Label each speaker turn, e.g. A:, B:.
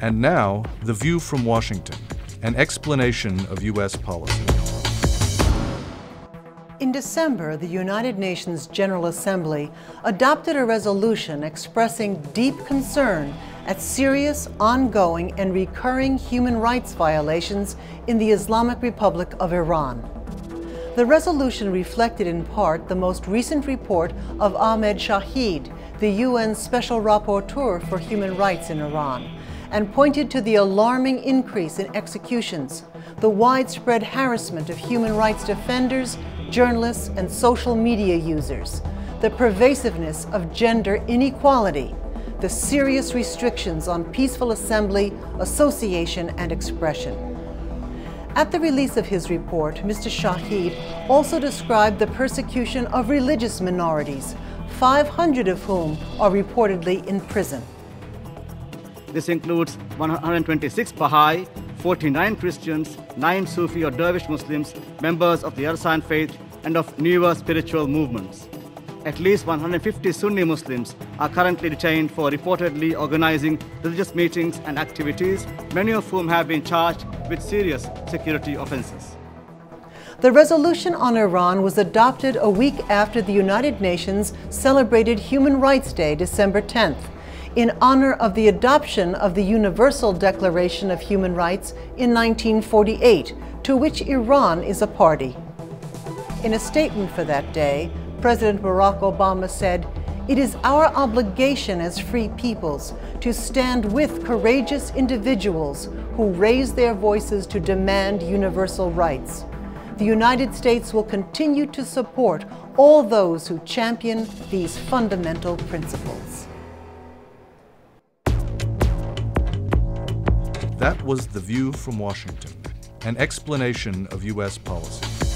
A: And now, The View from Washington, an explanation of U.S. policy.
B: In December, the United Nations General Assembly adopted a resolution expressing deep concern at serious, ongoing, and recurring human rights violations in the Islamic Republic of Iran. The resolution reflected in part the most recent report of Ahmed Shaheed, the UN Special Rapporteur for Human Rights in Iran, and pointed to the alarming increase in executions, the widespread harassment of human rights defenders, journalists, and social media users, the pervasiveness of gender inequality, the serious restrictions on peaceful assembly, association, and expression. At the release of his report, Mr. Shaheed also described the persecution of religious minorities, 500 of whom are reportedly in prison.
C: This includes 126 Baha'i, 49 Christians, 9 Sufi or Dervish Muslims, members of the Yarsan faith, and of newer spiritual movements. At least 150 Sunni Muslims are currently detained for reportedly organizing religious meetings and activities, many of whom have been charged with serious security offenses.
B: The resolution on Iran was adopted a week after the United Nations celebrated Human Rights Day, December 10th in honor of the adoption of the Universal Declaration of Human Rights in 1948, to which Iran is a party. In a statement for that day, President Barack Obama said, It is our obligation as free peoples to stand with courageous individuals who raise their voices to demand universal rights. The United States will continue to support all those who champion these fundamental principles.
A: That was The View from Washington, an explanation of U.S. policy.